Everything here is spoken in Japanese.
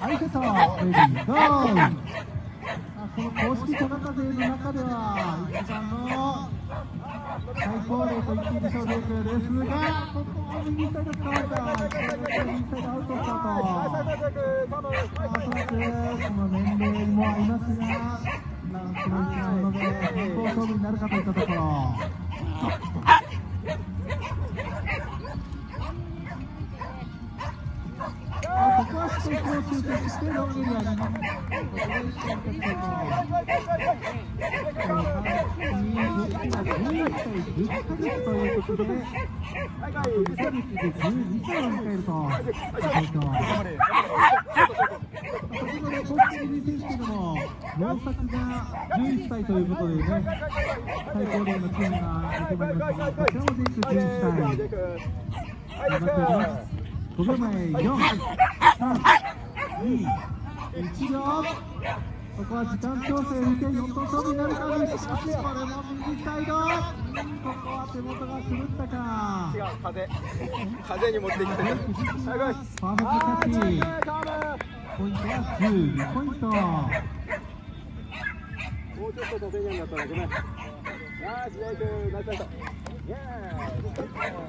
相手とレディーゴーこの公式小型勢の中では一番の最高齢と言っていいでしょうレイクですがここは右サイド使われた右サイドアウトスタートおそらくこの年齢もありますがなんとの一番ので変更勝負になるかといったとヶ月で12歳を迎えるという状況。先ほど公式リリー選手権でも、農作が11歳ということでね、最高齢のチームが出てまいりましたが、こちらも選手11歳。頑張っております。5秒前、4、3、2、1秒。ここは時間調整見て4投勝負になるかもしかしこれも右サイドここは手元が狂ったか違う風風に持ってきてるパーフェクトキャッチポイントは12ポイントもうちょっと得意になったらごめんよし、レイ君、ナイスナイスイエーイ